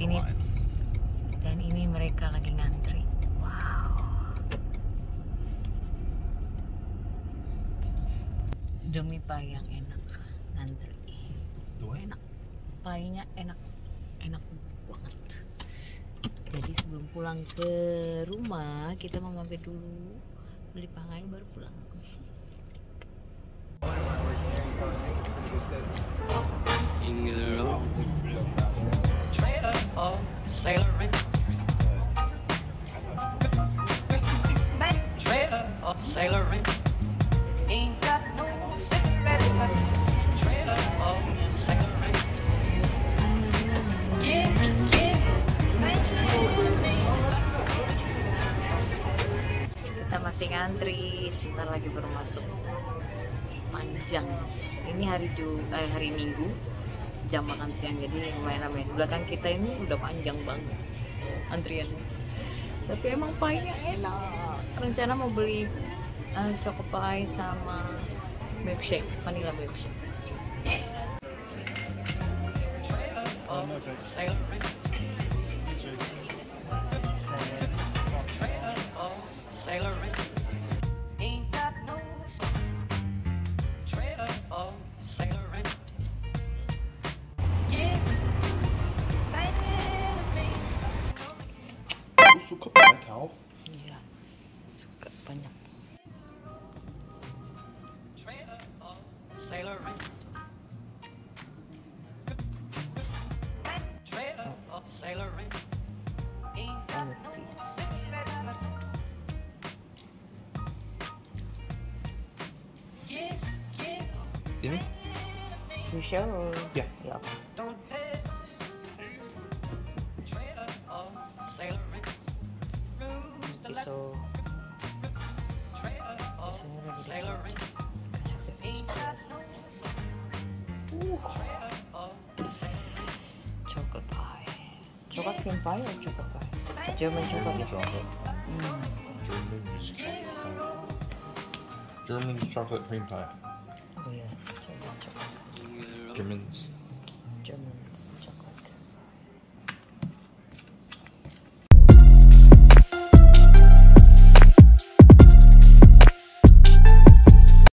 sini dan ini mereka lagi ngantri. Wow. Demi pay yang enak ngantri. Tuh. Kan? enak. Paynya enak. Enak banget. Jadi sebelum pulang ke rumah kita mau mampir dulu. Beli pangai baru pulang. Sailoring. Ain't got no cigarettes, but trailer for sailoring. Yeah, yeah. kita masih ngantri sebentar lagi baru masuk panjang ini hari Ju eh, hari Minggu jam makan siang jadi lumayan ramai belakang kita ini udah panjang banget antrian tapi emang pie-nya enak rencana mau beli eh, choco pie sama milkshake vanilla milkshake suka banget tau. iya suka banyak sailoring. Trailer for sailoring. Ain't got no cigarettes, but yeah, yeah. Ini? you sure Ya. ya Don't pay. Trailer for sailoring. Cruise the left. so Trailer for sailoring. Ain't Chocolate pie. Chocolate cream pie or choco pie? German chocolate. chocolate. Mm. German is chocolate pie. German's chocolate cream pie. Oh yeah, German chocolate. Germans. German.